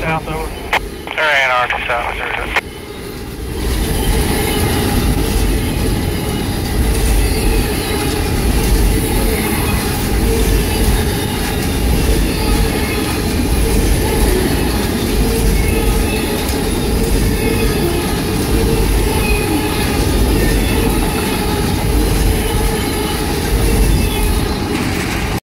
south, over. There south, there's